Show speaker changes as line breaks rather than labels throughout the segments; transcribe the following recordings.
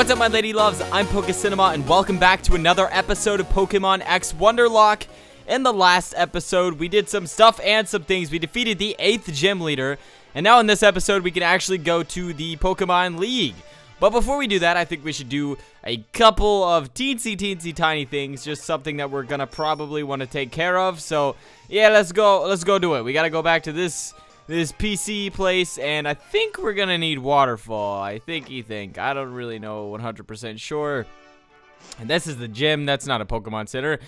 What's up, my lady loves? I'm PokeCinema, and welcome back to another episode of Pokemon X Wonderlock. In the last episode, we did some stuff and some things. We defeated the 8th gym leader, and now in this episode, we can actually go to the Pokemon League. But before we do that, I think we should do a couple of teensy teensy tiny things, just something that we're gonna probably want to take care of. So, yeah, let's go, let's go do it. We gotta go back to this this PC place, and I think we're gonna need Waterfall. I think you think. I don't really know 100% sure. And this is the gym. That's not a Pokemon Center.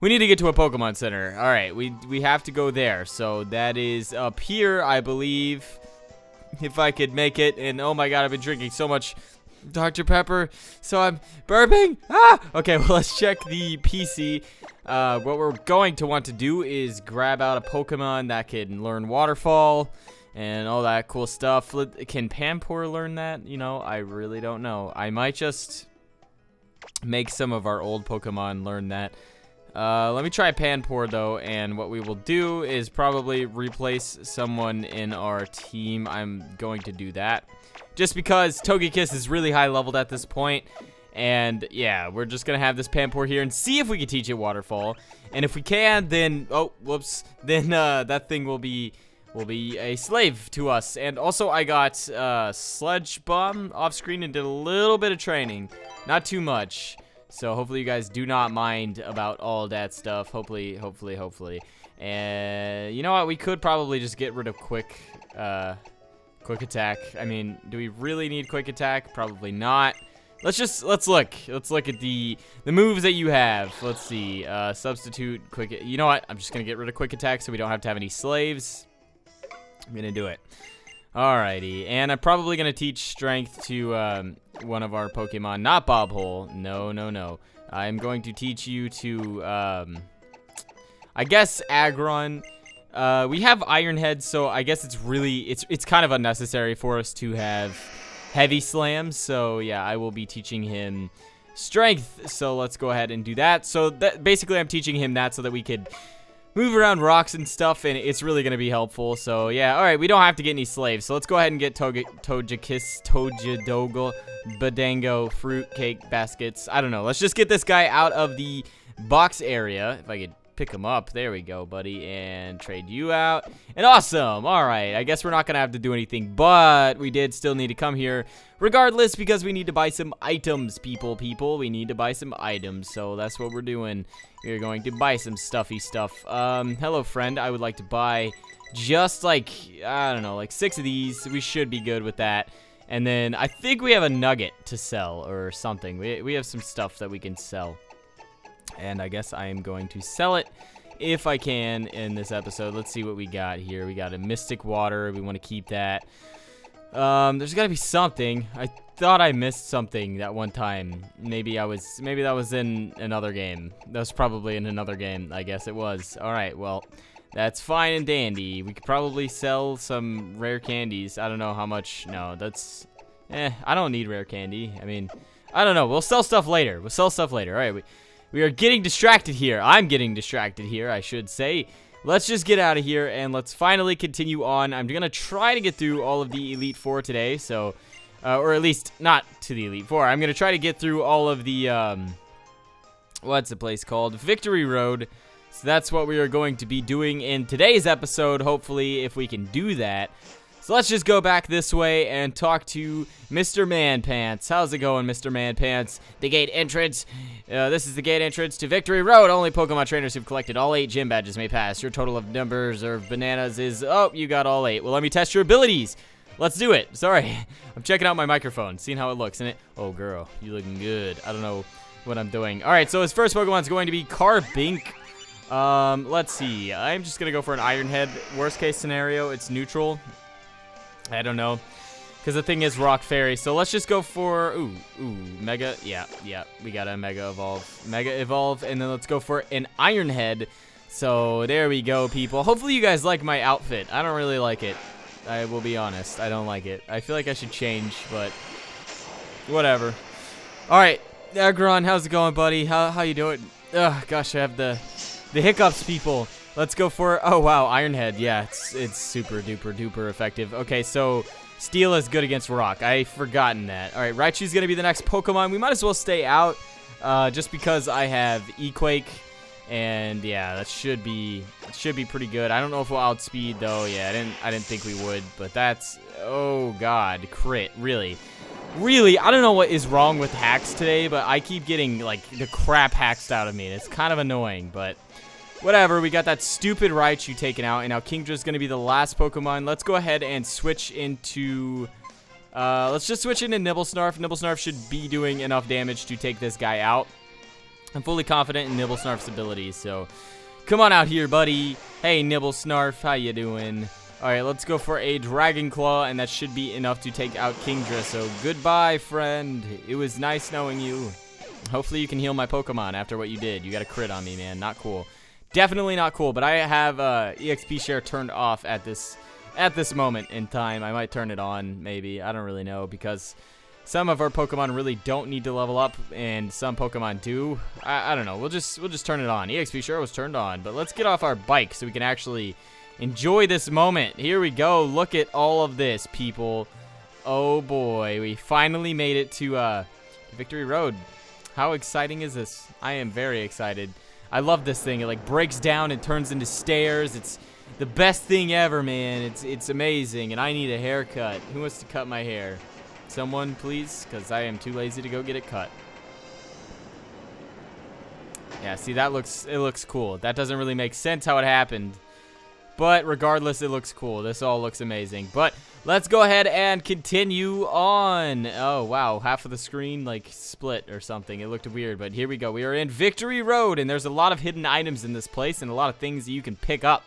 We need to get to a Pokemon Center. All right, we we have to go there. So that is up here, I believe. If I could make it. And oh my god, I've been drinking so much Dr. Pepper. So I'm burping. Ah! Okay, well, let's check the PC. Uh, what we're going to want to do is grab out a Pokemon that can learn Waterfall and all that cool stuff. Can Panpour learn that? You know, I really don't know. I might just make some of our old Pokemon learn that. Uh, let me try Panpour though, and what we will do is probably replace someone in our team. I'm going to do that. Just because Togekiss is really high leveled at this point, and yeah, we're just gonna have this Panpour here and see if we can teach it Waterfall. And if we can, then, oh, whoops, then uh, that thing will be will be a slave to us. And also, I got uh, Sludge Bomb off screen and did a little bit of training. Not too much. So hopefully you guys do not mind about all that stuff. Hopefully, hopefully, hopefully. And you know what? We could probably just get rid of quick, uh, quick attack. I mean, do we really need quick attack? Probably not. Let's just let's look. Let's look at the the moves that you have. Let's see. Uh, substitute quick. You know what? I'm just gonna get rid of quick attack so we don't have to have any slaves. I'm gonna do it. Alrighty, and I'm probably gonna teach strength to um, one of our Pokemon, not Bobhole. No, no, no. I'm going to teach you to, um, I guess Aggron. Uh, we have Iron Head, so I guess it's really, it's it's kind of unnecessary for us to have Heavy Slam. So yeah, I will be teaching him Strength. So let's go ahead and do that. So that basically, I'm teaching him that so that we could move around rocks and stuff, and it's really going to be helpful. So, yeah, all right, we don't have to get any slaves. So let's go ahead and get Toga Togekiss, Togedogle, Badango, Fruitcake Baskets. I don't know. Let's just get this guy out of the box area. If I could pick him up. There we go, buddy. And trade you out. And awesome. All right. I guess we're not going to have to do anything, but we did still need to come here regardless because we need to buy some items, people, people. We need to buy some items. So that's what we're doing. We're going to buy some stuffy stuff. Um, hello, friend. I would like to buy just like, I don't know, like six of these. We should be good with that. And then I think we have a nugget to sell or something. We, we have some stuff that we can sell and I guess I am going to sell it if I can in this episode. Let's see what we got here. We got a Mystic Water. We want to keep that. Um, there's got to be something. I thought I missed something that one time. Maybe I was, maybe that was in another game. That was probably in another game. I guess it was. All right, well, that's fine and dandy. We could probably sell some rare candies. I don't know how much. No, that's, eh, I don't need rare candy. I mean, I don't know. We'll sell stuff later. We'll sell stuff later. All right, we, we are getting distracted here. I'm getting distracted here, I should say. Let's just get out of here and let's finally continue on. I'm going to try to get through all of the Elite Four today, so... Uh, or at least, not to the Elite Four. I'm going to try to get through all of the, um... What's the place called? Victory Road. So that's what we are going to be doing in today's episode, hopefully, if we can do that. So let's just go back this way and talk to Mr. Man Pants. How's it going, Mr. Man Pants? The gate entrance. Uh, this is the gate entrance to Victory Road. Only Pokemon trainers who've collected all eight gym badges may pass. Your total of numbers or bananas is... Oh, you got all eight. Well, let me test your abilities. Let's do it. Sorry. I'm checking out my microphone, seeing how it looks. And it... Oh, girl. You looking good. I don't know what I'm doing. All right, so his first Pokemon is going to be Carbink. Um, let's see. I'm just going to go for an Iron Head. Worst case scenario, it's neutral. I don't know. Because the thing is Rock Fairy. So let's just go for... Ooh, ooh, Mega. Yeah, yeah. We got a Mega Evolve. Mega Evolve. And then let's go for an Iron Head. So there we go, people. Hopefully you guys like my outfit. I don't really like it. I will be honest. I don't like it. I feel like I should change, but... Whatever. Alright. Aggron, how's it going, buddy? How, how you doing? Ugh, gosh, I have the, the hiccups, people. Let's go for, oh wow, Iron Head. Yeah, it's, it's super duper duper effective. Okay, so Steel is good against rock. I forgotten that. All right, Raichu's going to be the next Pokemon. We might as well stay out uh, just because I have E-Quake. And yeah, that should be should be pretty good. I don't know if we'll outspeed though. Yeah, I didn't I didn't think we would, but that's oh god, crit, really. Really, I don't know what is wrong with hacks today, but I keep getting like the crap hacked out of me. And it's kind of annoying, but whatever. We got that stupid Raichu taken out, and now Kingdra's to be the last Pokemon. Let's go ahead and switch into uh, let's just switch into Nibblesnarf. Nibblesnarf should be doing enough damage to take this guy out. I'm fully confident in Nibblesnarf's abilities, so come on out here, buddy. Hey, Nibblesnarf, how you doing? All right, let's go for a Dragon Claw, and that should be enough to take out Kingdra. So goodbye, friend. It was nice knowing you. Hopefully you can heal my Pokemon after what you did. You got a crit on me, man. Not cool. Definitely not cool, but I have uh, EXP share turned off at this at this moment in time. I might turn it on, maybe. I don't really know, because some of our Pokemon really don't need to level up, and some Pokemon do. I, I don't know. We'll just we'll just turn it on. EXP share was turned on, but let's get off our bike so we can actually enjoy this moment. Here we go. Look at all of this, people. Oh boy, we finally made it to uh, Victory Road. How exciting is this? I am very excited. I love this thing. It like breaks down and turns into stairs. It's the best thing ever, man. It's it's amazing, and I need a haircut. Who wants to cut my hair? Someone, please, because I am too lazy to go get it cut. Yeah, see, that looks, it looks cool. That doesn't really make sense how it happened. But regardless, it looks cool. This all looks amazing. But let's go ahead and continue on. Oh, wow. Half of the screen, like, split or something. It looked weird, but here we go. We are in Victory Road, and there's a lot of hidden items in this place and a lot of things that you can pick up.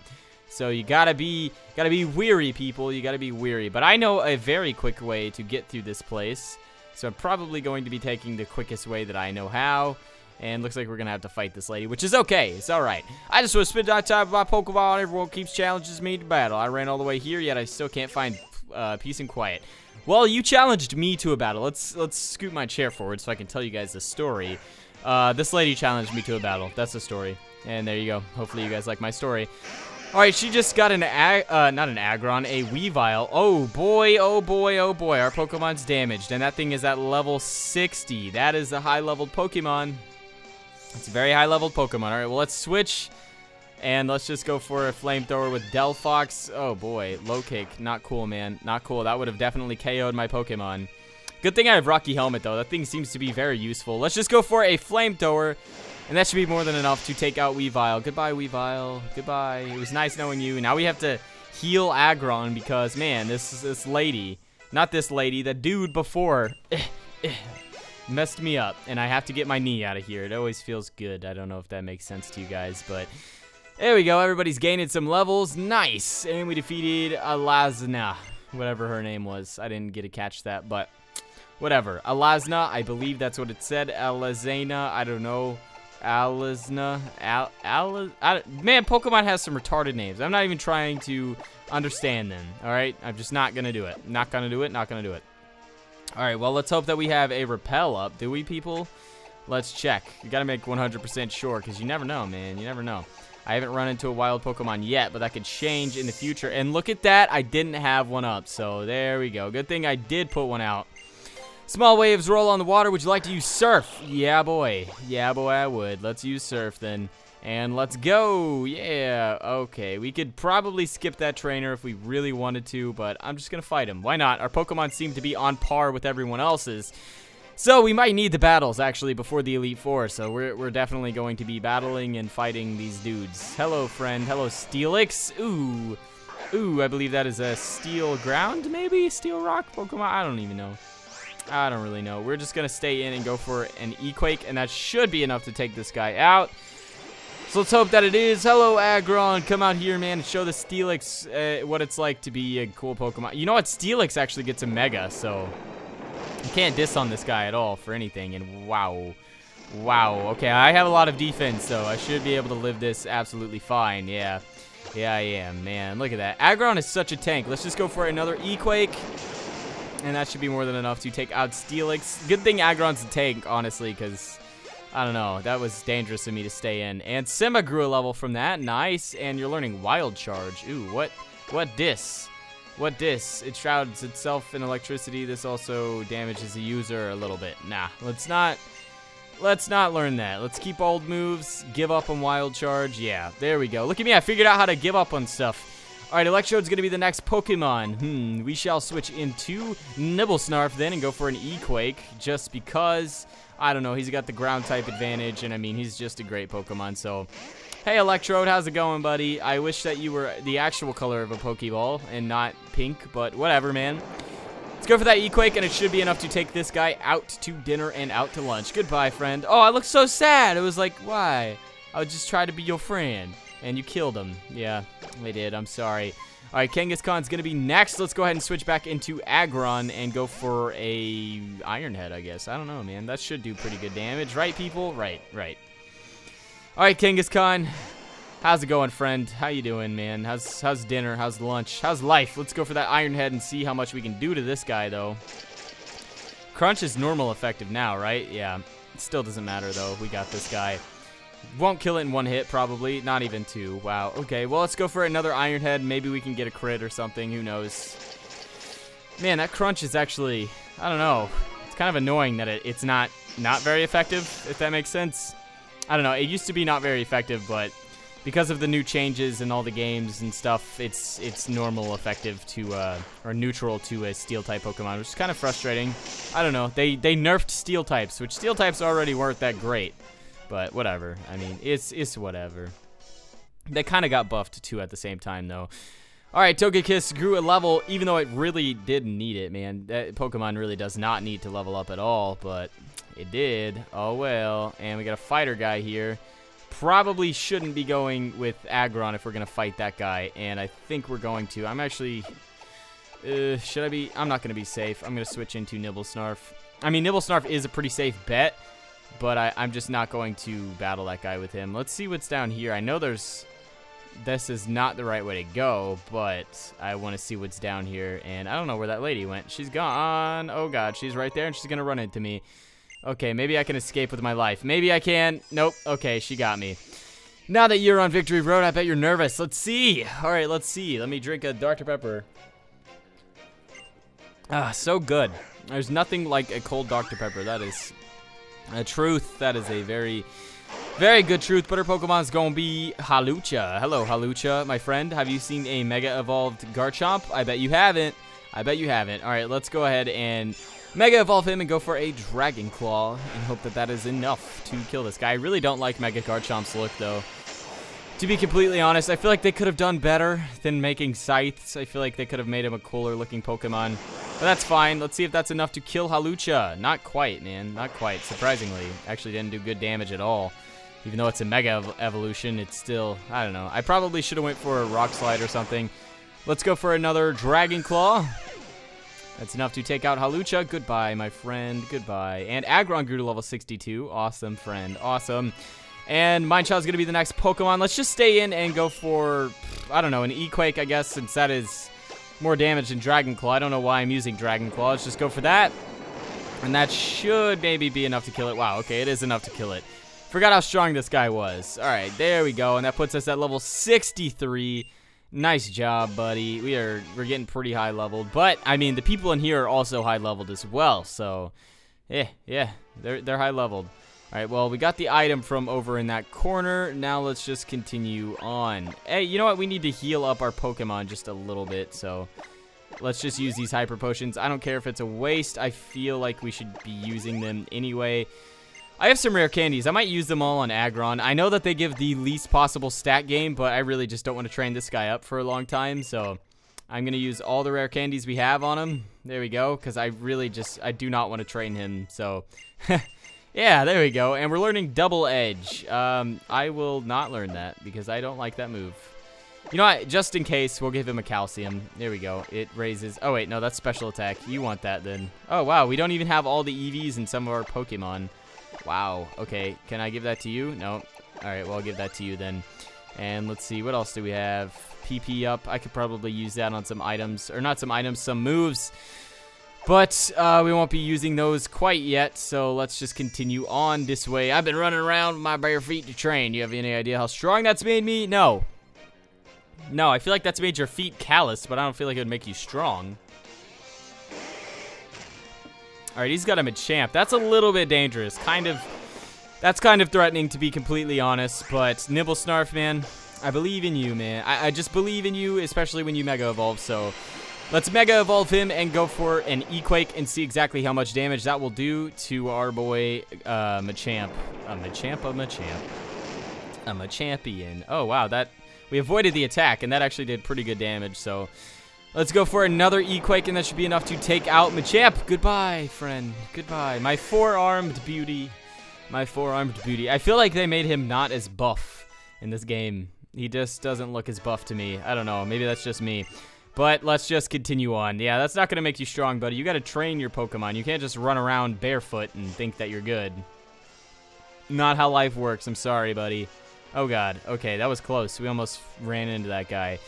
So you gotta be gotta be weary, people. You gotta be weary. But I know a very quick way to get through this place. So I'm probably going to be taking the quickest way that I know how. And looks like we're gonna have to fight this lady, which is okay. It's alright. I just want to spend time with my Pokeball, and everyone keeps challenges me to battle. I ran all the way here, yet I still can't find uh, peace and quiet. Well, you challenged me to a battle. Let's let's scoot my chair forward so I can tell you guys the story. Uh, this lady challenged me to a battle. That's the story. And there you go. Hopefully you guys like my story. Alright, she just got an ag, uh, not an Aggron, a Weavile. Oh boy, oh boy, oh boy, our Pokemon's damaged, and that thing is at level 60. That is a high-leveled Pokemon. It's a very high level Pokemon. Alright, well, let's switch, and let's just go for a Flamethrower with Delphox. Oh boy, low kick, not cool, man, not cool. That would have definitely KO'd my Pokemon. Good thing I have Rocky Helmet, though. That thing seems to be very useful. Let's just go for a Flamethrower. And that should be more than enough to take out Weavile. Goodbye, Weavile. Goodbye. It was nice knowing you. Now we have to heal Aggron because, man, this this lady, not this lady, the dude before, eh, eh, messed me up. And I have to get my knee out of here. It always feels good. I don't know if that makes sense to you guys, but... There we go. Everybody's gaining some levels. Nice. And we defeated Alazna, whatever her name was. I didn't get to catch that, but whatever. Alazna, I believe that's what it said. Alazena, I don't know. Alizna, Al, Al, Al, man, Pokemon has some retarded names. I'm not even trying to understand them, all right? I'm just not to do it. Not to do it, not to do it. All right, well, let's hope that we have a repel up. Do we, people? Let's check. You got to make 100% sure because you never know, man. You never know. I haven't run into a wild Pokemon yet, but that could change in the future. And look at that. I didn't have one up, so there we go. Good thing I did put one out. Small waves roll on the water. Would you like to use surf? Yeah, boy. Yeah, boy, I would. Let's use surf then. And let's go. Yeah. Okay. We could probably skip that trainer if we really wanted to, but I'm just to fight him. Why not? Our Pokemon seem to be on par with everyone else's. So we might need the battles, actually, before the Elite Four. So we're, we're definitely going to be battling and fighting these dudes. Hello, friend. Hello, Steelix. Ooh. Ooh, I believe that is a Steel Ground, maybe? Steel Rock Pokemon? I don't even know. I don't really know. We're just to stay in and go for an E-Quake, and that should be enough to take this guy out. So let's hope that it is. Hello, Aggron. Come out here, man, and show the Steelix uh, what it's like to be a cool Pokemon. You know what? Steelix actually gets a Mega, so you can't diss on this guy at all for anything, and wow. Wow. Okay, I have a lot of defense, so I should be able to live this absolutely fine. Yeah. Yeah, I am, man. Look at that. Aggron is such a tank. Let's just go for another E-Quake. And that should be more than enough to take out Steelix. Good thing Aggron's a tank, honestly, because, I don't know, that was dangerous of me to stay in. And Sima grew a level from that. Nice. And you're learning Wild Charge. Ooh, what, what dis? What dis? It shrouds itself in electricity. This also damages the user a little bit. Nah, let's not... Let's not learn that. Let's keep old moves, give up on Wild Charge. Yeah, there we go. Look at me, I figured out how to give up on stuff. Alright, Electrode's to be the next Pokemon. Hmm, we shall switch into Nibblesnarf then and go for an E-Quake, just because, I don't know, he's got the ground type advantage, and I mean, he's just a great Pokemon, so... Hey, Electrode, how's it going, buddy? I wish that you were the actual color of a Pokeball and not pink, but whatever, man. Let's go for that E-Quake, and it should be enough to take this guy out to dinner and out to lunch. Goodbye, friend. Oh, I look so sad. It was like, why? I would just try to be your friend. And you killed him. Yeah, we did. I'm sorry. All right, Kangaskhan's going to be next. Let's go ahead and switch back into Aggron and go for a Iron Head, I guess. I don't know, man. That should do pretty good damage. Right, people? Right, right. All right, Kangaskhan. How's it going, friend? How you doing, man? How's how's dinner? How's lunch? How's life? Let's go for that Iron Head and see how much we can do to this guy, though. Crunch is normal effective now, right? Yeah. It still doesn't matter, though. We got this guy. Won't kill it in one hit, probably. Not even two. Wow. Okay, well, let's go for another Iron Head. Maybe we can get a crit or something. Who knows? Man, that Crunch is actually... I don't know. It's kind of annoying that it, it's not not very effective, if that makes sense. I don't know. It used to be not very effective, but because of the new changes and all the games and stuff, it's it's normal effective to uh, or neutral to a steel type Pokemon, which is kind of frustrating. I don't know. They they nerfed steel types, which steel types already weren't that great, but whatever. I mean, it's it's whatever. They kind of got buffed too at the same time though. All right, Togekiss grew a level, even though it really didn't need it, man. That Pokemon really does not need to level up at all, but it did. Oh well. And we got a fighter guy here probably shouldn't be going with Aggron if we're going to fight that guy, and I think we're going to. I'm actually... Uh, should I be... I'm not going to be safe. I'm going to switch into Nibblesnarf. I mean, Nibblesnarf is a pretty safe bet, but I, I'm just not going to battle that guy with him. Let's see what's down here. I know there's... This is not the right way to go, but I want to see what's down here, and I don't know where that lady went. She's gone. Oh, God. She's right there, and she's going to run into me. Okay, maybe I can escape with my life. Maybe I can. Nope. Okay, she got me. Now that you're on Victory Road, I bet you're nervous. Let's see. All right, let's see. Let me drink a Dr. Pepper. Ah, so good. There's nothing like a cold Dr. Pepper. That is a truth. That is a very, very good truth. But our Pokemon's gonna be Hawlucha. Hello, Hawlucha, my friend. Have you seen a Mega Evolved Garchomp? I bet you haven't. I bet you haven't. All right, let's go ahead and Mega Evolve him and go for a Dragon Claw and hope that that is enough to kill this guy. I really don't like Mega Garchomp's look, though. To be completely honest, I feel like they could have done better than making Scythes. I feel like they could have made him a cooler looking Pokemon. But that's fine. Let's see if that's enough to kill Hawlucha. Not quite, man. Not quite. Surprisingly. Actually didn't do good damage at all. Even though it's a Mega ev Evolution, it's still... I don't know. I probably should have went for a Rock Slide or something. Let's go for another Dragon Claw. That's enough to take out Hawlucha. Goodbye, my friend. Goodbye. And Aggron grew to level 62. Awesome, friend. Awesome. And Mienshao's going to be the next Pokemon. Let's just stay in and go for, I don't know, an E-Quake, I guess, since that is more damage than Dragon Claw. I don't know why I'm using Dragon Claw. Let's just go for that. And that should maybe be enough to kill it. Wow, okay, it is enough to kill it. Forgot how strong this guy was. All right, there we go. And that puts us at level 63. Nice job, buddy. We are we're getting pretty high leveled, but I mean the people in here are also high leveled as well. So, yeah, yeah, they're they're high leveled. All right, well we got the item from over in that corner. Now let's just continue on. Hey, you know what? We need to heal up our Pokemon just a little bit. So let's just use these hyper potions. I don't care if it's a waste. I feel like we should be using them anyway. I have some rare candies. I might use them all on Aggron. I know that they give the least possible stat gain, but I really just don't want to train this guy up for a long time, so I'm going to use all the rare candies we have on him. There we go, because I really just, I do not want to train him, so... yeah, there we go. And we're learning Double Edge. Um, I will not learn that, because I don't like that move. You know what? Just in case, we'll give him a calcium. There we go. It raises... Oh, wait. No, that's special attack. You want that, then. Oh, wow. We don't even have all the EVs in some of our Pokemon. Wow. Okay. Can I give that to you? No. All right. Well, I'll give that to you then. And let's see. What else do we have? PP up. I could probably use that on some items. Or not some items, some moves. But uh, we won't be using those quite yet, so let's just continue on this way. I've been running around with my bare feet to train. You have any idea how strong that's made me? No. No, I feel like that's made your feet callous, but I don't feel like it would make you strong. All right, he's got him a champ. That's a little bit dangerous. Kind of, that's kind of threatening to be completely honest, but Nibble Snarf, man, I believe in you, man. I, I just believe in you, especially when you Mega Evolve, so let's Mega Evolve him and go for an E-Quake and see exactly how much damage that will do to our boy uh, Machamp. A Machamp, a Machamp. A champion. Oh, wow, that we avoided the attack, and that actually did pretty good damage, so... Let's go for another E-Quake, and that should be enough to take out Machamp. Goodbye, friend. Goodbye. My four-armed beauty. My four-armed beauty. I feel like they made him not as buff in this game. He just doesn't look as buff to me. I don't know. Maybe that's just me. But let's just continue on. Yeah, that's not going to make you strong, buddy. You got to train your Pokemon. You can't just run around barefoot and think that you're good. Not how life works. I'm sorry, buddy. Oh, God. Okay, that was close. We almost ran into that guy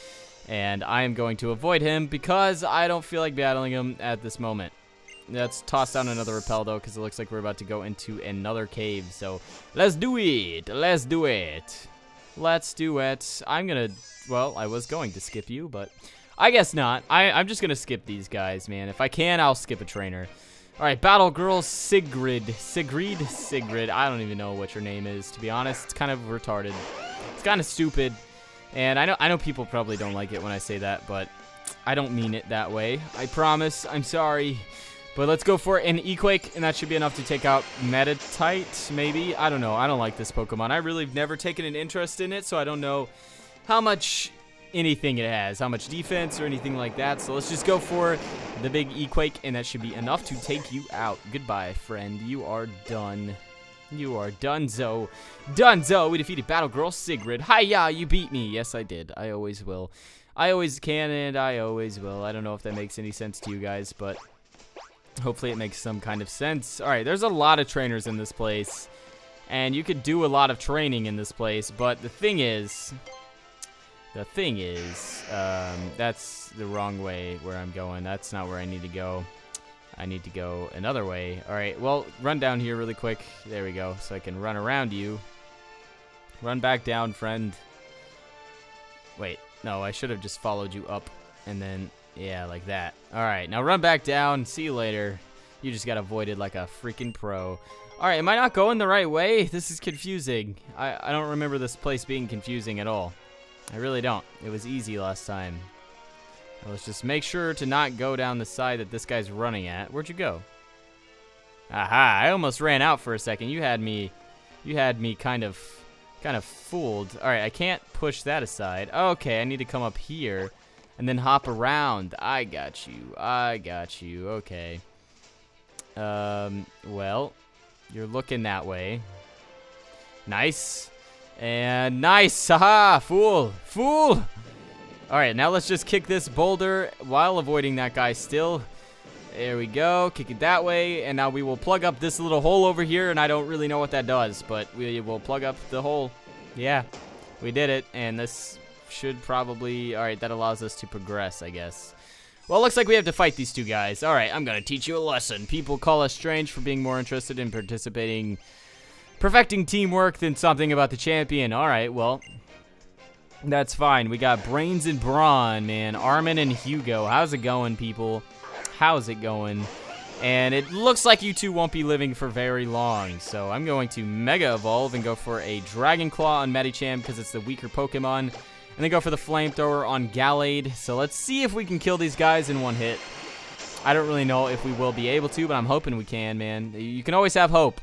and I am going to avoid him because I don't feel like battling him at this moment. Let's toss down another repel though because it looks like we're about to go into another cave. So let's do it. Let's do it. Let's do it. I'm going to, well, I was going to skip you, but I guess not. I, I'm just going to skip these guys, man. If I can, I'll skip a trainer. All right, Battle Girl Sigrid. Sigrid? Sigrid. I don't even know what your name is, to be honest. It's kind of retarded. It's kind of stupid. And I know I know people probably don't like it when I say that, but I don't mean it that way. I promise. I'm sorry. But let's go for an E-Quake, and that should be enough to take out Metatite, maybe? I don't know. I don't like this Pokemon. I really have never taken an interest in it, so I don't know how much anything it has, how much defense or anything like that. So let's just go for the big E-Quake, and that should be enough to take you out. Goodbye, friend. You are done. You are Dunzo. Dunzo, we defeated Battle Girl Sigrid. Hiya, you beat me. Yes, I did. I always will. I always can and I always will. I don't know if that makes any sense to you guys, but hopefully it makes some kind of sense. All right, there's a lot of trainers in this place, and you could do a lot of training in this place, but the thing is, the thing is, um, that's the wrong way where I'm going. That's not where I need to go. I need to go another way. All right, well, run down here really quick. There we go, so I can run around you. Run back down, friend. Wait, no, I should have just followed you up and then, yeah, like that. All right, now run back down. See you later. You just got avoided like a freaking pro. All right, am I not going the right way? This is confusing. I, I don't remember this place being confusing at all. I really don't. It was easy last time. Let's just make sure to not go down the side that this guy's running at. Where'd you go? Aha, I almost ran out for a second. You had me, you had me kind of, kind of fooled. All right, I can't push that aside. Okay, I need to come up here and then hop around. I got you. I got you. Okay. Um, well, you're looking that way. Nice. And nice. Haha, fool. Fool. Alright, now let's just kick this boulder while avoiding that guy still. There we go. Kick it that way. And now we will plug up this little hole over here. And I don't really know what that does. But we will plug up the hole. Yeah. We did it. And this should probably... Alright, that allows us to progress, I guess. Well, looks like we have to fight these two guys. Alright, I'm going to teach you a lesson. People call us strange for being more interested in participating... Perfecting teamwork than something about the champion. Alright, well... That's fine. We got Brains and Brawn, man. Armin and Hugo. How's it going, people? How's it going? And it looks like you two won't be living for very long. So I'm going to Mega Evolve and go for a Dragon Claw on Medicham because it's the weaker Pokemon. And then go for the Flamethrower on Gallade. So let's see if we can kill these guys in one hit. I don't really know if we will be able to, but I'm hoping we can, man. You can always have hope.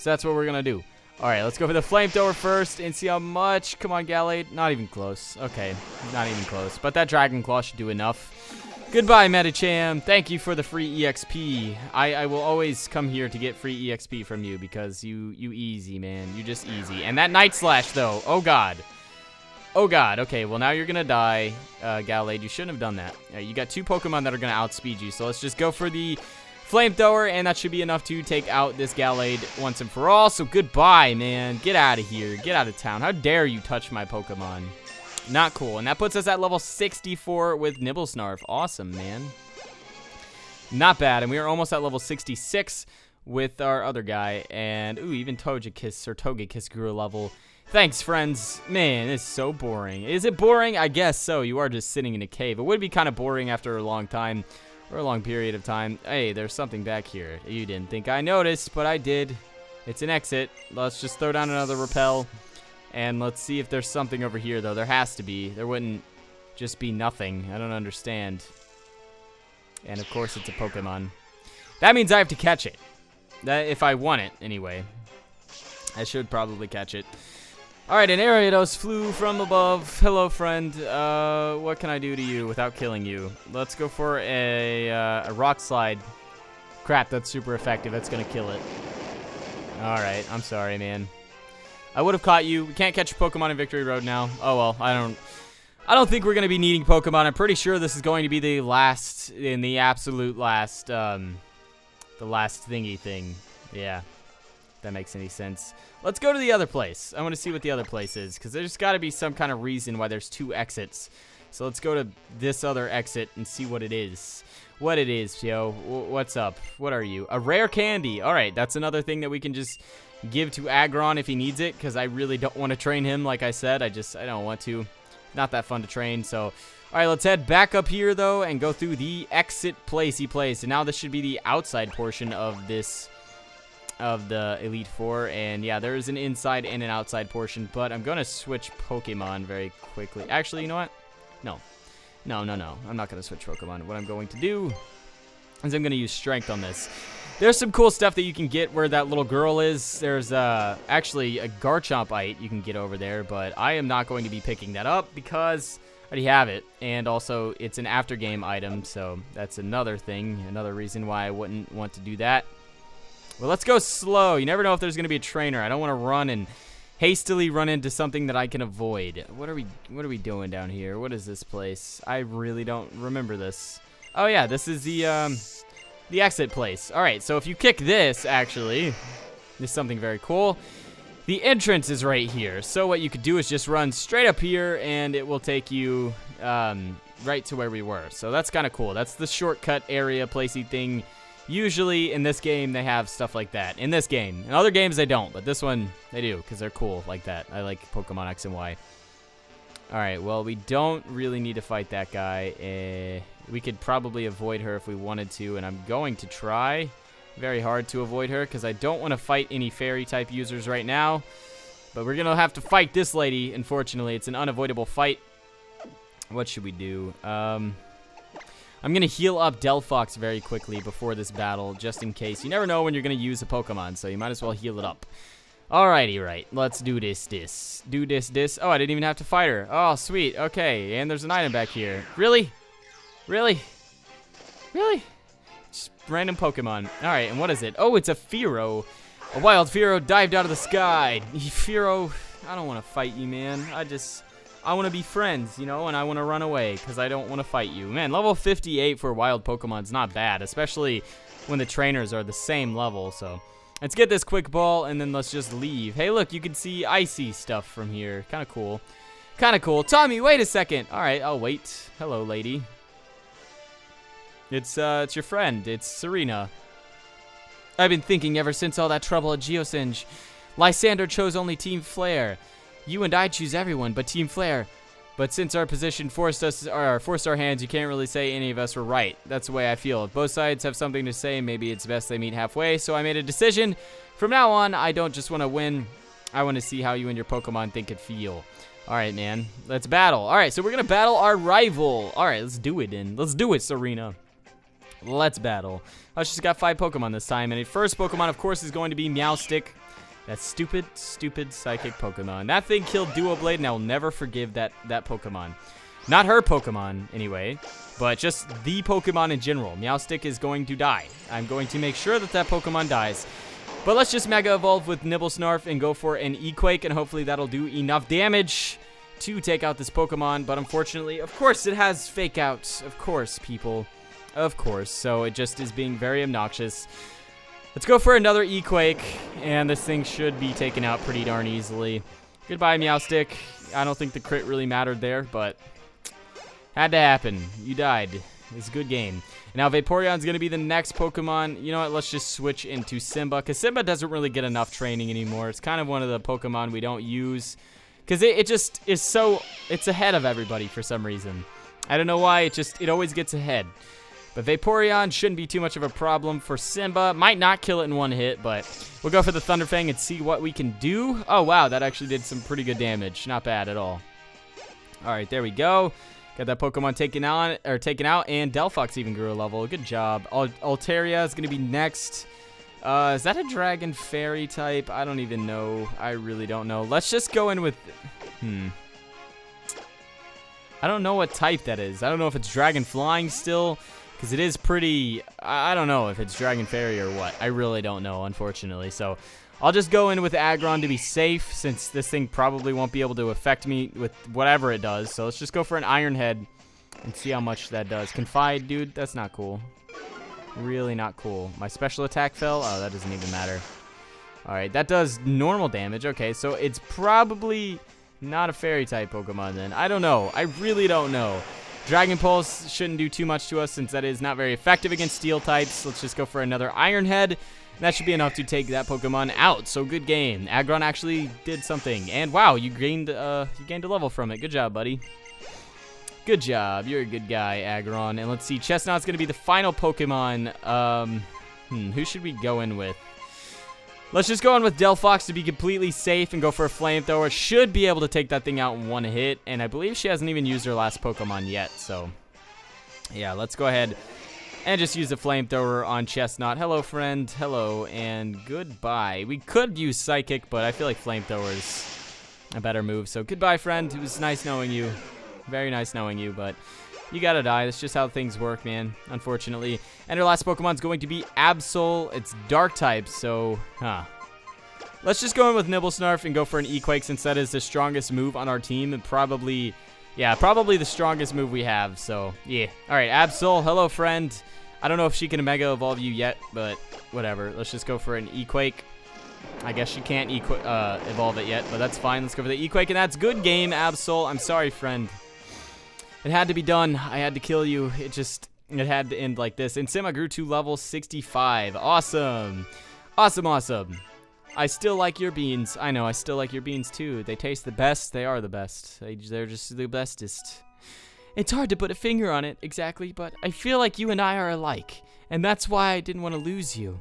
So that's what we're going to do. Alright, let's go for the flamethrower first and see how much. Come on, Gallade. Not even close. Okay, not even close. But that Dragon Claw should do enough. Goodbye, Medicham. Thank you for the free EXP. I, I will always come here to get free EXP from you because you you easy, man. You just easy. And that Night Slash, though. Oh, God. Oh, God. Okay, well, now you're going to die, uh, Gallade. You shouldn't have done that. Right, you got two Pokemon that are going to outspeed you, so let's just go for the Flamethrower, and that should be enough to take out this Gallade once and for all. So goodbye, man. Get out of here. Get out of town. How dare you touch my Pokemon? Not cool. And that puts us at level 64 with Nibblesnarf. Awesome, man. Not bad. And we are almost at level 66 with our other guy. And, ooh, even Togekiss or Togekiss grew a level. Thanks, friends. Man, it's so boring. Is it boring? I guess so. You are just sitting in a cave. It would be kind of boring after a long time, or a long period of time. Hey, there's something back here. You didn't think I noticed, but I did. It's an exit. Let's just throw down another repel. And let's see if there's something over here, though. There has to be. There wouldn't just be nothing. I don't understand. And, of course, it's a Pokemon. That means I have to catch it. That If I want it, anyway. I should probably catch it. Alright, an Ariados flew from above. Hello, friend. Uh, what can I do to you without killing you? Let's go for a, uh, a rock slide. Crap, that's super effective. That's gonna kill it. Alright, I'm sorry, man. I would have caught you. We can't catch Pokemon in Victory Road now. Oh, well, I don't... I don't think we're going to be needing Pokemon. I'm pretty sure this is going to be the last, in the absolute last, um, the last thingy thing. Yeah that makes any sense. Let's go to the other place. I want to see what the other place is, because there's got to be some kind of reason why there's two exits. So let's go to this other exit and see what it is. What it is, yo. what's up? What are you? A rare candy. All right, that's another thing that we can just give to Aggron if he needs it, because I really don't want to train him, like I said. I just, I don't want to. Not that fun to train, so... All right, let's head back up here, though, and go through the exit place he plays. And now this should be the outside portion of this of the Elite Four. And yeah, there is an inside and an outside portion, but I'm going to switch Pokemon very quickly. Actually, you know what? No. No, no, no. I'm not going to switch Pokemon. What I'm going to do is I'm going to use Strength on this. There's some cool stuff that you can get where that little girl is. There's uh, actually a Garchompite you can get over there, but I am not going to be picking that up because I already have it. And also, it's an after game item, so that's another thing, another reason why I wouldn't want to do that. Well, let's go slow. You never know if there's going to be a trainer. I don't want to run and hastily run into something that I can avoid. What are we what are we doing down here? What is this place? I really don't remember this. Oh yeah, this is the um the exit place. All right, so if you kick this actually, there's something very cool. The entrance is right here. So what you could do is just run straight up here and it will take you um, right to where we were. So that's kind of cool. That's the shortcut area placey thing Usually in this game, they have stuff like that. In this game. In other games, they don't, but this one, they do, because they're cool like that. I like Pokemon X and Y. Alright, well, we don't really need to fight that guy. Uh, we could probably avoid her if we wanted to, and I'm going to try very hard to avoid her, because I don't want to fight any fairy-type users right now. But we're going to have to fight this lady, unfortunately. It's an unavoidable fight. What should we do? Um... I'm going to heal up Delphox very quickly before this battle, just in case. You never know when you're going to use a Pokemon, so you might as well heal it up. Alrighty, right. Let's do this, this. Do this, this. Oh, I didn't even have to fight her. Oh, sweet. Okay, and there's an item back here. Really? Really? Really? Just random Pokemon. Alright, and what is it? Oh, it's a Fearow. A wild Fearow dived out of the sky. Fearow, I don't want to fight you, man. I just... I want to be friends, you know, and I want to run away because I don't want to fight you. Man, level 58 for wild Pokemon is not bad, especially when the trainers are the same level. So let's get this quick ball and then let's just leave. Hey, look, you can see icy stuff from here. Kind of cool. Kind of cool. Tommy, wait a second. All right, I'll wait. Hello, lady. It's, uh, it's your friend. It's Serena. I've been thinking ever since all that trouble at Geosenge. Lysandre chose only Team Flare. You and I choose everyone, but Team Flare. But since our position forced us, or forced our hands, you can't really say any of us were right. That's the way I feel. If both sides have something to say, maybe it's best they meet halfway. So I made a decision. From now on, I don't just want to win. I want to see how you and your Pokemon think it feel. All right, man. Let's battle. All right, so we're going to battle our rival. All right, let's do it, then. Let's do it, Serena. Let's battle. Oh, she's got five Pokemon this time. And the first Pokemon, of course, is going to be Meowstic. That stupid, stupid psychic Pokemon. That thing killed Doublade, and I will never forgive that, that Pokemon. Not her Pokemon, anyway, but just the Pokemon in general. Meowstic is going to die. I'm going to make sure that that Pokemon dies. But let's just Mega Evolve with Nibblesnarf and go for an E-Quake, and hopefully that'll do enough damage to take out this Pokemon. But unfortunately, of course, it has Fake Out. Of course, people. Of course. So it just is being very obnoxious. Let's go for another E-Quake, and this thing should be taken out pretty darn easily. Goodbye, Meowstic. I don't think the crit really mattered there, but had to happen. You died. It's a good game. Now, Vaporeon's going to be the next Pokemon. You know what? Let's just switch into Simba, because Simba doesn't really get enough training anymore. It's kind of one of the Pokemon we don't use, because it, it just is so... It's ahead of everybody for some reason. I don't know why. It just... It always gets ahead. But Vaporeon shouldn't be too much of a problem for Simba. Might not kill it in one hit, but we'll go for the Thunder Fang and see what we can do. Oh, wow. That actually did some pretty good damage. Not bad at all. All right, there we go. Got that Pokemon taken out, or taken out, and Delphox even grew a level. Good job. Al Altaria is going to be next. Uh, is that a Dragon Fairy type? I don't even know. I really don't know. Let's just go in with... Hmm. I don't know what type that is. I don't know if it's Dragon Flying still, because it is pretty... I don't know if it's Dragon Fairy or what. I really don't know, unfortunately. So, I'll just go in with Aggron to be safe, since this thing probably won't be able to affect me with whatever it does. So let's just go for an Iron Head and see how much that does. Confide, dude, that's not cool. Really not cool. My special attack fell? Oh, that doesn't even matter. Alright, that does normal damage. Okay, so it's probably not a fairy-type Pokemon then. I don't know. I really don't know. Dragon Pulse shouldn't do too much to us since that is not very effective against Steel types. Let's just go for another Iron Head. That should be enough to take that Pokemon out. So good game. Aggron actually did something. And wow, you gained uh you gained a level from it. Good job, buddy. Good job. You're a good guy, Aggron. And let's see, Chesnaught's gonna be the final Pokemon. Um hmm, who should we go in with? Let's just go in with Delphox to be completely safe and go for a Flamethrower. Should be able to take that thing out in one hit. And I believe she hasn't even used her last Pokemon yet. So, yeah, let's go ahead and just use a flamethrower on Chesnaught. Hello, friend. Hello, and goodbye. We could use Psychic, but I feel like flamethrower is a better move. So goodbye, friend. It was nice knowing you. Very nice knowing you, but you gotta die. That's just how things work, man, unfortunately. And our last Pokemon's going to be Absol. It's Dark type, so, huh. Let's just go in with Nibblesnarf and go for an E-Quake since that is the strongest move on our team and probably yeah, probably the strongest move we have, so yeah. Alright, Absol, hello friend. I don't know if she can Mega Evolve you yet, but whatever. Let's just go for an E-Quake. I guess she can't e uh, evolve it yet, but that's fine. Let's go for the E-Quake, and that's good game, Absol. I'm sorry, friend. It had to be done. I had to kill you. It just, it had to end like this. And Sima grew to level 65. Awesome. Awesome, awesome. I still like your beans. I know, I still like your beans too. They taste the best. They are the best. They, they're just the bestest. It's hard to put a finger on it, exactly, but I feel like you and I are alike. And that's why I didn't want to lose you.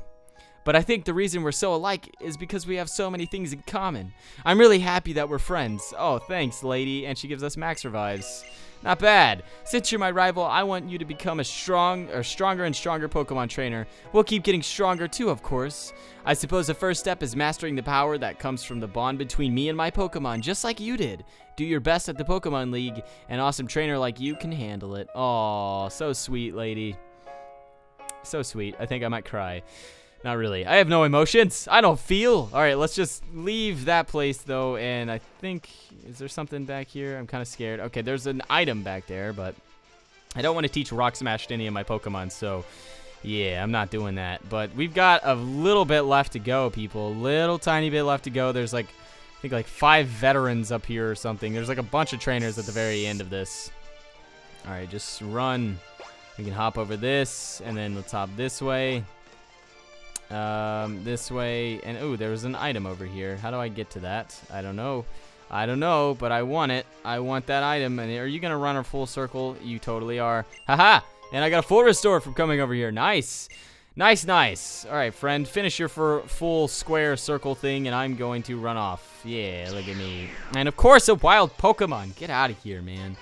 But I think the reason we're so alike is because we have so many things in common. I'm really happy that we're friends. Oh, thanks, lady. And she gives us max revives. Not bad. Since you're my rival, I want you to become a strong or stronger and stronger Pokemon trainer. We'll keep getting stronger too, of course. I suppose the first step is mastering the power that comes from the bond between me and my Pokemon, just like you did. Do your best at the Pokemon League. An awesome trainer like you can handle it. Aw, so sweet, lady. So sweet. I think I might cry. Not really. I have no emotions. I don't feel. All right, let's just leave that place, though. And I think, is there something back here? I'm kind of scared. Okay, there's an item back there, but I don't want to teach Rock Smash to any of my Pokemon, so yeah, I'm not doing that. But we've got a little bit left to go, people. Little tiny bit left to go. There's like, I think like five veterans up here or something. There's like a bunch of trainers at the very end of this. All right, just run. We can hop over this, and then let's hop this way. Um, this way, and oh, there was an item over here. How do I get to that? I don't know. I don't know, but I want it. I want that item. And are you gonna run a full circle? You totally are. Haha! And I got a full restore from coming over here. Nice. Nice, nice. All right, friend, finish your full square circle thing, and I'm going to run off. Yeah, look at me. And of course, a wild Pokemon. Get out of here, man.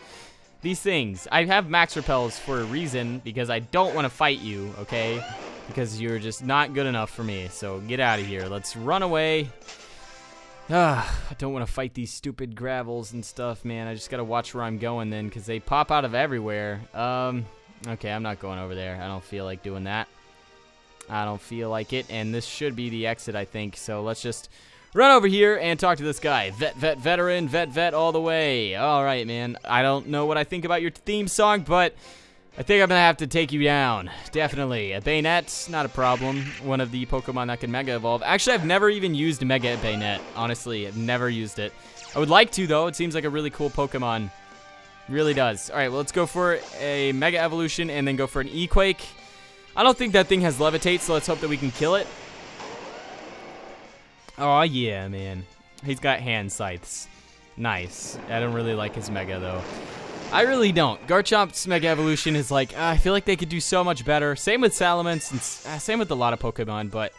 These things. I have max repels for a reason, because I don't want to fight you, okay? Because you're just not good enough for me. So get out of here. Let's run away. Ah, I don't want to fight these stupid gravels and stuff, man. I just got to watch where I'm going then because they pop out of everywhere. Um, okay, I'm not going over there. I don't feel like doing that. I don't feel like it, and this should be the exit, I think. So let's just run over here and talk to this guy. Vet, vet, veteran, vet, vet all the way. All right, man. I don't know what I think about your theme song, but I think I'm to have to take you down. Definitely. A Banette, not a problem. One of the Pokemon that can Mega Evolve. Actually, I've never even used Mega Banette. honestly. I've never used it. I would like to, though. It seems like a really cool Pokemon. Really does. All right, well, let's go for a Mega Evolution and then go for an E-Quake. I don't think that thing has Levitate, so let's hope that we can kill it. Oh, yeah, man. He's got hand scythes. Nice. I don't really like his Mega, though. I really don't. Garchomp's Mega Evolution is like, uh, I feel like they could do so much better. Same with Salamence, and uh, same with a lot of Pokemon, but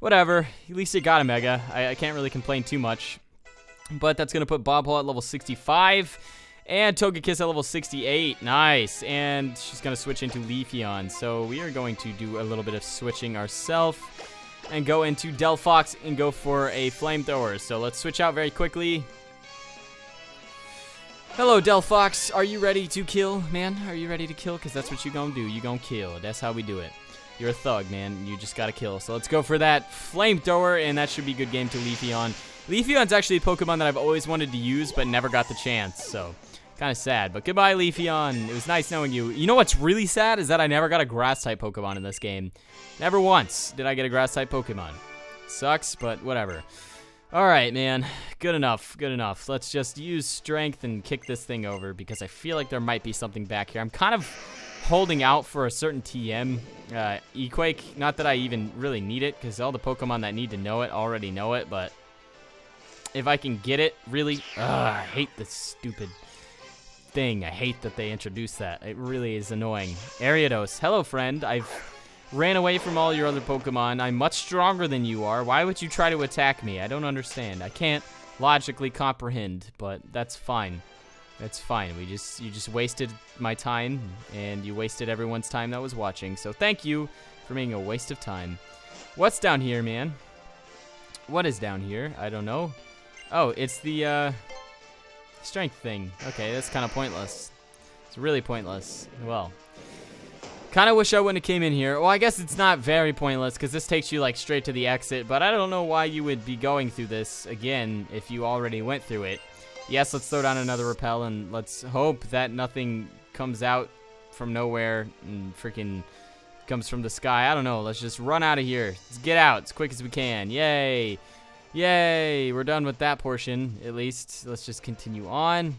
whatever. At least it got a Mega. I, I can't really complain too much. But that's going to put Bob at level 65. And Togekiss at level 68. Nice. And she's going to switch into Leafeon. So we are going to do a little bit of switching ourselves. And go into Delphox and go for a Flamethrower. So let's switch out very quickly. Hello, Delphox. Are you ready to kill, man? Are you ready to kill? Because that's what you gonna do. You gonna kill. That's how we do it. You're a thug, man. You just gotta kill. So let's go for that Flamethrower, and that should be a good game to Leafeon. Leafeon's actually a Pokemon that I've always wanted to use, but never got the chance, so kind of sad. But goodbye, Leafeon. It was nice knowing you. You know what's really sad is that I never got a Grass-type Pokemon in this game. Never once did I get a Grass-type Pokemon. Sucks, but whatever. Alright, man. Good enough. Good enough. Let's just use strength and kick this thing over because I feel like there might be something back here. I'm kind of holding out for a certain TM uh, E-Quake. Not that I even really need it because all the Pokemon that need to know it already know it, but if I can get it, really... Ugh, I hate this stupid thing. I hate that they introduced that. It really is annoying. Ariados. Hello, friend. I've ran away from all your other Pokemon. I'm much stronger than you are. Why would you try to attack me? I don't understand. I can't logically comprehend, but that's fine. That's fine. We just you just wasted my time and you wasted everyone's time that was watching. So thank you for being a waste of time. What's down here, man? What is down here? I don't know. Oh, it's the uh strength thing. Okay, that's kind of pointless. It's really pointless. Well, Kind of wish I wouldn't have came in here. Well, I guess it's not very pointless because this takes you like straight to the exit, but I don't know why you would be going through this again if you already went through it. Yes, let's throw down another repel and let's hope that nothing comes out from nowhere and freaking comes from the sky. I don't know. Let's just run out of here. Let's get out as quick as we can. Yay. Yay. We're done with that portion, at least. Let's just continue on.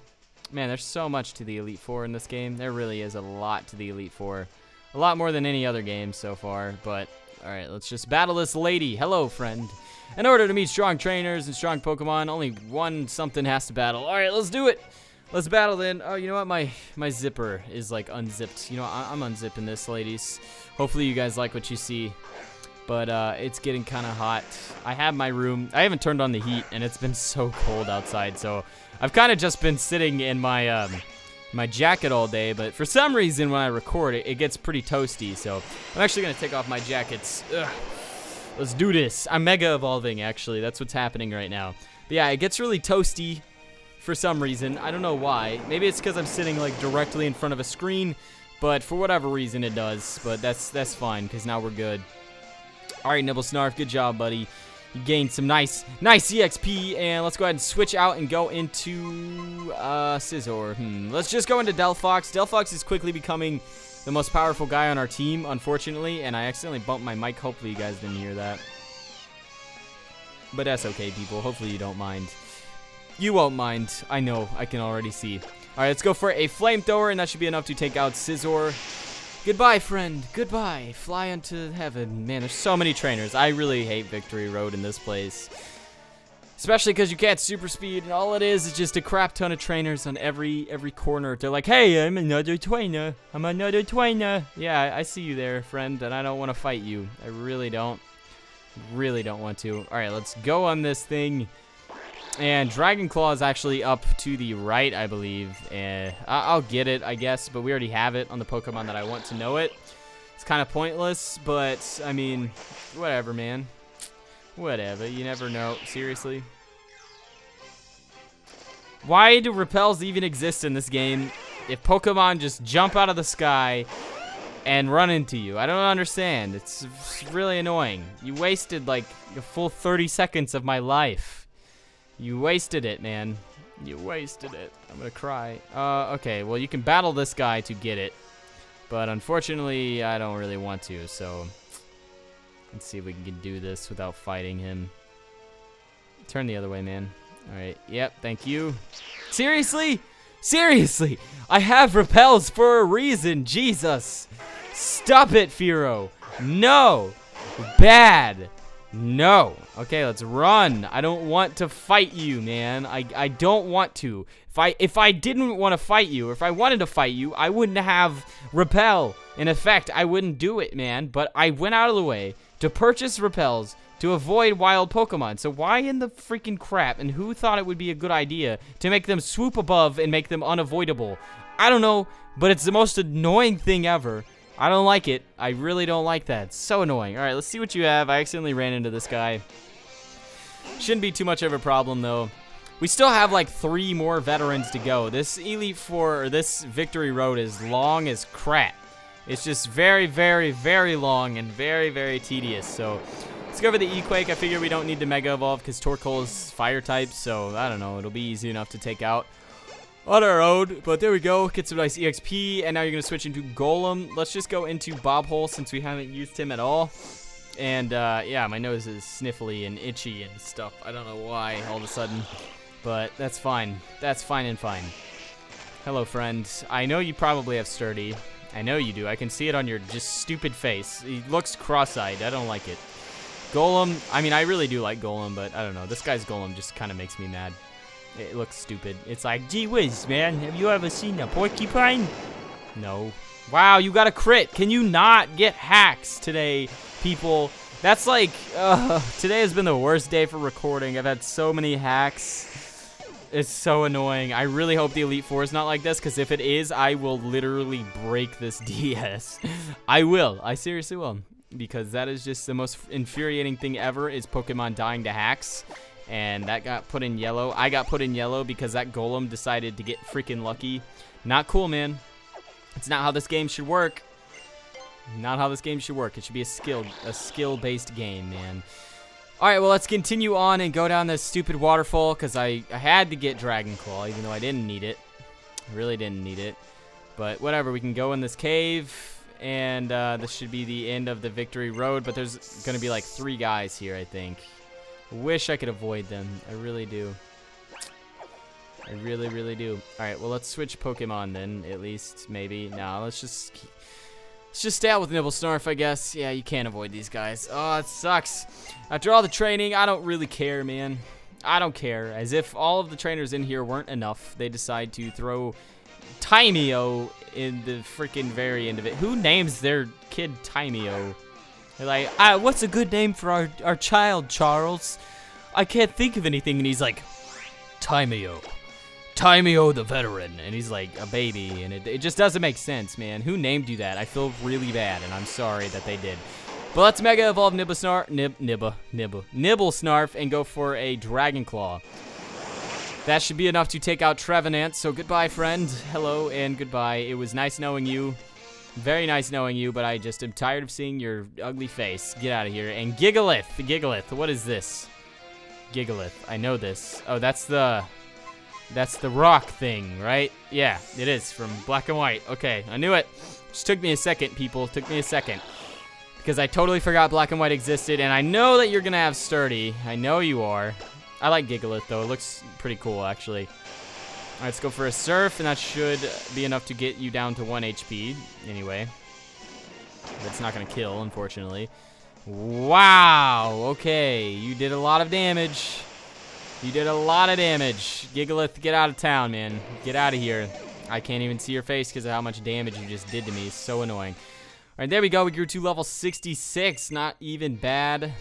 Man, there's so much to the Elite Four in this game. There really is a lot to the Elite Four. A lot more than any other game so far, but alright, let's just battle this lady. Hello, friend. In order to meet strong trainers and strong Pokemon, only one something has to battle. Alright, let's do it. Let's battle then. Oh, you know what? My my zipper is like unzipped. You know, I am unzipping this, ladies. Hopefully you guys like what you see. But uh, it's getting kind of hot. I have my room. I haven't turned on the heat, and it's been so cold outside. So I've kind of just been sitting in my um, my jacket all day, but for some reason when I record it, it gets pretty toasty, so I'm actually to take off my jackets. Ugh. Let's do this. I'm mega evolving, actually. That's what's happening right now. But yeah, it gets really toasty for some reason. I don't know why. Maybe it's because I'm sitting like directly in front of a screen, but for whatever reason it does. But that's that's fine, because now we're good. All right, Nibble Snarf, good job, buddy. You gained some nice, nice EXP, and let's go ahead and switch out and go into uh, Scizor. Hmm. Let's just go into Delphox. Delphox is quickly becoming the most powerful guy on our team, unfortunately, and I accidentally bumped my mic. Hopefully you guys didn't hear that. But that's okay, people. Hopefully you don't mind. You won't mind. I know. I can already see. All right, let's go for a flamethrower, and that should be enough to take out Scizor. Goodbye, friend. Goodbye. Fly into heaven. Man, there's so many trainers. I really hate Victory Road in this place. Especially because you can't super speed, and all it is is just a crap ton of trainers on every every corner. They're like, hey, I'm another trainer. I'm another trainer. Yeah, I see you there, friend, and I don't want to fight you. I really don't. Really don't want to. All right, let's go on this thing. And Dragon Claw is actually up to the right, I believe. Eh, I'll get it, I guess, but we already have it on the Pokemon that I want to know it. It's kind of pointless, but, I mean, whatever, man. Whatever, you never know. Seriously? Why do repels even exist in this game if Pokemon just jump out of the sky and run into you? I don't understand. It's really annoying. You wasted, like, a full 30 seconds of my life. You wasted it, man. You wasted it. I'm gonna cry. Uh, okay, well, you can battle this guy to get it. But unfortunately, I don't really want to, so... Let's see if we can do this without fighting him. Turn the other way, man. Alright, yep, thank you. Seriously? Seriously, I have repels for a reason. Jesus. Stop it, Firo. No. Bad. No. Okay, let's run. I don't want to fight you, man. I, I don't want to. If I if I didn't want to fight you, or if I wanted to fight you, I wouldn't have repel. In effect, I wouldn't do it, man. But I went out of the way to purchase repels to avoid wild Pokemon. So why in the freaking crap? And who thought it would be a good idea to make them swoop above and make them unavoidable? I don't know, but it's the most annoying thing ever. I don't like it. I really don't like that. It's so annoying. All right, let's see what you have. I accidentally ran into this guy. Shouldn't be too much of a problem, though. We still have like three more veterans to go. This Elite Four, or this Victory Road is long as crap. It's just very, very, very long and very, very tedious. So let's go for the E-Quake. I figure we don't need to Mega Evolve because Torkoal is Fire type. So I don't know. It'll be easy enough to take out on our own. But there we go. Get some nice EXP. And now you're going to switch into Golem. Let's just go into Bob Hole since we haven't used him at all. And uh, yeah, my nose is sniffly and itchy and stuff. I don't know why all of a sudden. But that's fine. That's fine and fine. Hello, friend. I know you probably have Sturdy. I know you do. I can see it on your just stupid face. He looks cross-eyed. I don't like it. Golem, I mean, I really do like Golem, but I don't know. This guy's Golem just kind of makes me mad. It looks stupid. It's like, gee whiz, man. Have you ever seen a porcupine? No. Wow, you got a crit. Can you not get hacks today, people? That's like, uh, today has been the worst day for recording. I've had so many hacks. It's so annoying. I really hope the Elite Four is not like this, because if it is, I will literally break this DS. I will. I seriously will. Because that is just the most infuriating thing ever is Pokemon dying to hacks. And that got put in yellow. I got put in yellow because that Golem decided to get freaking lucky. Not cool, man. It's not how this game should work. Not how this game should work. It should be a skill, a skill-based game, man. All right, well, let's continue on and go down this stupid waterfall because I, I had to get Dragon Claw, even though I didn't need it. I really didn't need it. But whatever, we can go in this cave, and uh, this should be the end of the Victory Road, but there's going to be like three guys here, I think. Wish I could avoid them. I really do. I really, really do. All right, well, let's switch Pokemon then, at least, maybe. No, let's just... Keep, let's just stay out with Nibblesnarf, I guess. Yeah, you can't avoid these guys. Oh, it sucks. After all the training, I don't really care, man. I don't care. As if all of the trainers in here weren't enough, they decide to throw Timeo in the freaking very end of it. Who names their kid Timeo? They're like, ah, what's a good name for our, our child, Charles? I can't think of anything. And he's like, Timeo. Timeo the veteran. And he's like a baby. And it, it just doesn't make sense, man. Who named you that? I feel really bad, and I'm sorry that they did. But let's Mega Evolve Nibblesnarf, Nib, Nibba, Nibba, Nibblesnarf and go for a Dragon Claw. That should be enough to take out Trevenant, so goodbye, friend. Hello and goodbye. It was nice knowing you. Very nice knowing you, but I just am tired of seeing your ugly face. Get out of here. And Gigalith, Gigalith, what is this? Gigalith, I know this. Oh, that's the... That's the rock thing, right? Yeah, it is, from Black and White. Okay, I knew it. Just took me a second, people. Took me a second because I totally forgot Black and White existed, and I know that you're to have Sturdy. I know you are. I like Gigalith, though. It looks pretty cool, actually. All right, let's go for a Surf, and that should be enough to get you down to 1 HP, anyway. That's not going to kill, unfortunately. Wow, okay. You did a lot of damage. You did a lot of damage. Gigalith, get out of town, man. Get out of here. I can't even see your face because of how much damage you just did to me. It's so annoying. All right, there we go. We grew to level 66. Not even bad.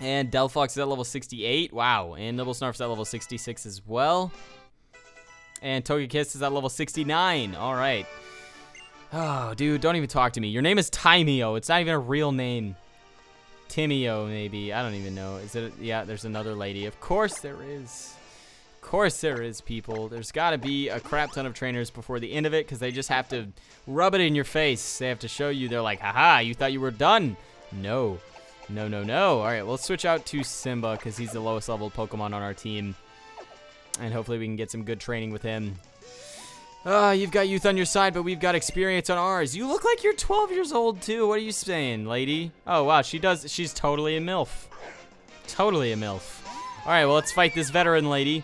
And Delphox is at level 68. Wow. And Nibblesnarf's at level 66 as well. And Togekiss is at level 69. All right. Oh, dude, don't even talk to me. Your name is Timeo. It's not even a real name. Timeo, maybe. I don't even know. Is it? Yeah, there's another lady. Of course there is. Of course there is, people. There's got to be a crap ton of trainers before the end of it because they just have to rub it in your face. They have to show you. They're like, haha, you thought you were done. No. No, no, no. All right, let's switch out to Simba because he's the lowest level Pokemon on our team. And hopefully we can get some good training with him. Uh, you've got youth on your side, but we've got experience on ours. You look like you're 12 years old, too. What are you saying, lady? Oh, wow, she does. She's totally a MILF. Totally a MILF. All right, well, let's fight this veteran lady.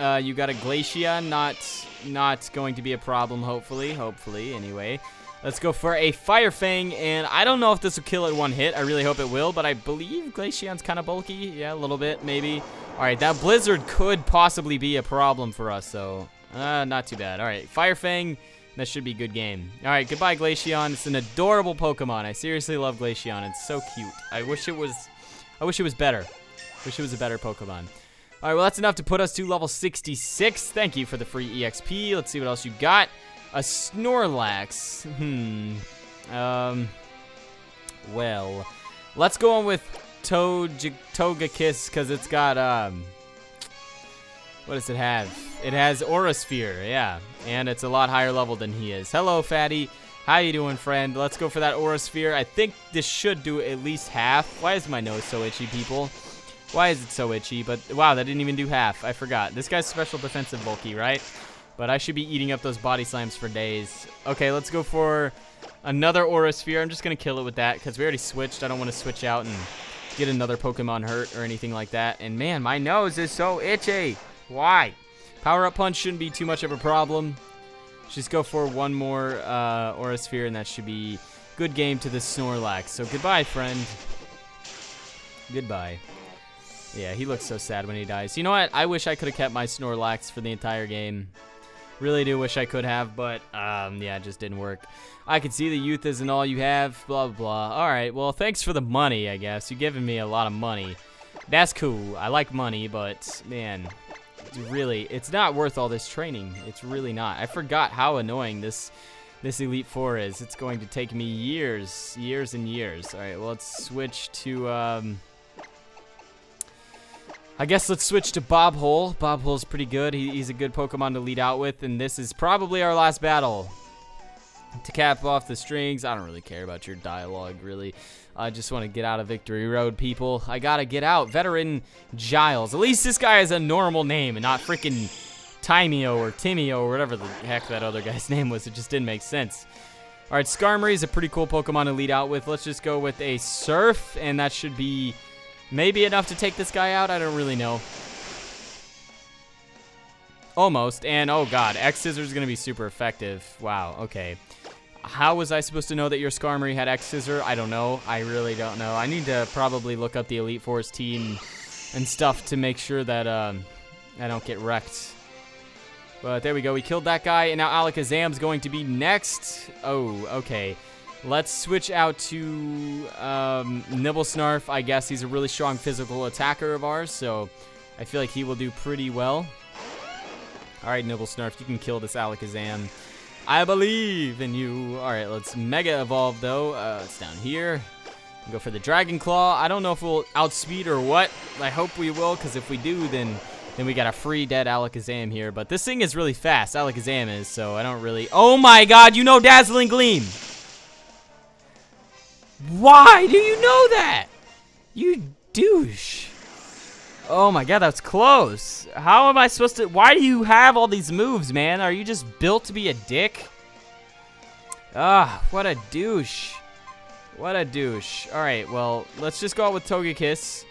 Uh, you got a Glaceon, not not going to be a problem, hopefully. Hopefully, anyway. Let's go for a Fire Fang, and I don't know if this will kill it one hit. I really hope it will, but I believe Glaceon's kind of bulky. Yeah, a little bit, maybe. All right, that Blizzard could possibly be a problem for us, so uh, not too bad. All right, Fire Fang, that should be a good game. All right, goodbye, Glaceon. It's an adorable Pokemon. I seriously love Glaceon. It's so cute. I wish it was, I wish it was better. Wish it was a better Pokemon. All right, well, that's enough to put us to level 66. Thank you for the free EXP. Let's see what else you got. A Snorlax. Hmm. Um. Well, let's go on with Togekiss because it's got um. What does it have? It has Aura Sphere, yeah, and it's a lot higher level than he is. Hello, Fatty. How you doing, friend? Let's go for that Aura Sphere. I think this should do at least half. Why is my nose so itchy, people? Why is it so itchy? But wow, that didn't even do half. I forgot. This guy's special defensive bulky, right? But I should be eating up those body slams for days. Okay, let's go for another Aura Sphere. I'm just going to kill it with that because we already switched. I don't want to switch out and get another Pokemon hurt or anything like that. And man, my nose is so itchy. Why? Power Up Punch shouldn't be too much of a problem. Just go for one more uh, Aura Sphere, and that should be good game to the Snorlax. So goodbye, friend. Goodbye. Yeah, he looks so sad when he dies. You know what? I wish I could have kept my Snorlax for the entire game. Really do wish I could have, but um, yeah, it just didn't work. I can see the youth isn't all you have, blah, blah, blah. All right, well, thanks for the money, I guess. You're giving me a lot of money. That's cool. I like money, but, man, it's really, it's not worth all this training. It's really not. I forgot how annoying this this Elite Four is. It's going to take me years, years and years. All right, well, let's switch to... Um, I guess let's switch to Bob Hole. Bob Hole's pretty good. He, he's a good Pokemon to lead out with, and this is probably our last battle. To cap off the strings, I don't really care about your dialogue, really. I just want to get out of Victory Road, people. I gotta get out. Veteran Giles. At least this guy has a normal name and not freaking Timeo or Timio or whatever the heck that other guy's name was. It just didn't make sense. All right, Skarmory is a pretty cool Pokemon to lead out with. Let's just go with a Surf, and that should be Maybe enough to take this guy out? I don't really know. Almost. And, oh god, X-Scissor is going to be super effective. Wow, okay. How was I supposed to know that your Skarmory had X-Scissor? I don't know. I really don't know. I need to probably look up the Elite Four team and stuff to make sure that um, I don't get wrecked. But there we go. We killed that guy, and now Alakazam's going to be next. Oh, okay. Let's switch out to um, Nibblesnarf. I guess he's a really strong physical attacker of ours, so I feel like he will do pretty well. All right, Nibblesnarf, you can kill this Alakazam. I believe in you. All right, let's Mega Evolve, though. Uh, it's down here. Go for the Dragon Claw. I don't know if we'll outspeed or what. I hope we will, because if we do, then then we got a free dead Alakazam here. But this thing is really fast. Alakazam is, so I don't really... Oh my god, you know Dazzling Gleam! Why do you know that? You douche. Oh my god, that's close. How am I supposed to... Why do you have all these moves, man? Are you just built to be a dick? Ah, what a douche. What a douche. Alright, well, let's just go out with Togekiss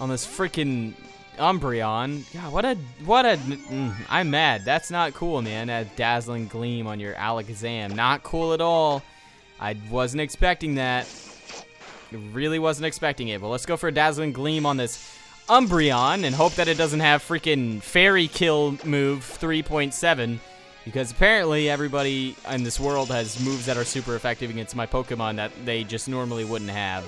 on this freaking Umbreon. God, what a... What a... Mm, I'm mad. That's not cool, man. That dazzling gleam on your Alakazam. Not cool at all. I wasn't expecting that. Really wasn't expecting it. But let's go for a Dazzling Gleam on this Umbreon and hope that it doesn't have freaking Fairy Kill move 3.7. Because apparently everybody in this world has moves that are super effective against my Pokemon that they just normally wouldn't have.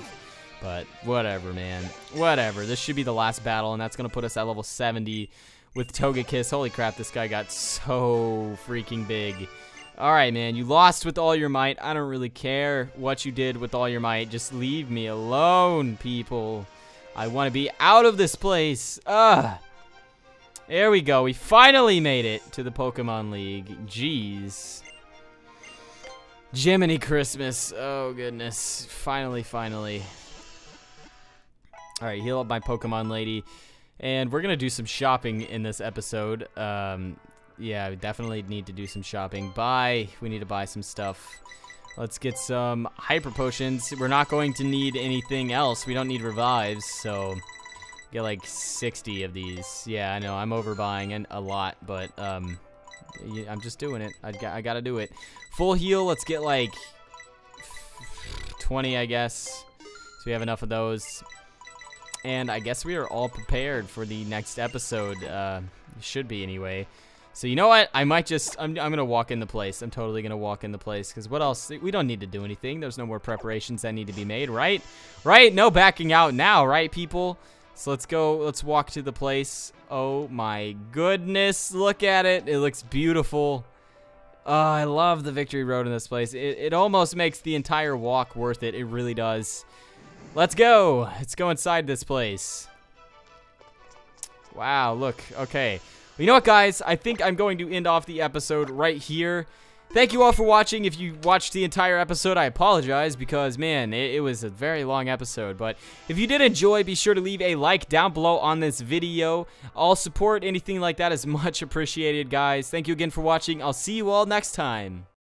But whatever, man. Whatever. This should be the last battle, and that's going to put us at level 70 with Togekiss. Holy crap, this guy got so freaking big. Alright, man, you lost with all your might. I don't really care what you did with all your might. Just leave me alone, people. I want to be out of this place. Ugh. There we go. We finally made it to the Pokemon League. Jeez. Jiminy Christmas. Oh, goodness. Finally, finally. Alright, heal up my Pokemon lady. And we're going to do some shopping in this episode. Um, yeah, we definitely need to do some shopping. Buy. We need to buy some stuff. Let's get some Hyper Potions. We're not going to need anything else. We don't need revives, so Get like 60 of these. Yeah, I know, I'm overbuying and a lot, but um, I'm just doing it. I, got, I gotta do it. Full heal, let's get like 20, I guess. So we have enough of those. And I guess we are all prepared for the next episode. Uh, should be anyway. So you know what? I might just, I'm, I'm going to walk in the place. I'm totally going to walk in the place. Because what else? We don't need to do anything. There's no more preparations that need to be made, right? Right? No backing out now, right, people? So let's go, let's walk to the place. Oh my goodness, look at it. It looks beautiful. Oh, I love the Victory Road in this place. It, it almost makes the entire walk worth it. It really does. Let's go. Let's go inside this place. Wow, look. Okay. Well, you know what, guys? I think I'm going to end off the episode right here. Thank you all for watching. If you watched the entire episode, I apologize because, man, it, it, was a very long episode. But if you did enjoy, be sure to leave a like down below on this video. All support, anything like that is much appreciated, guys. Thank you again for watching. I'll see you all next time.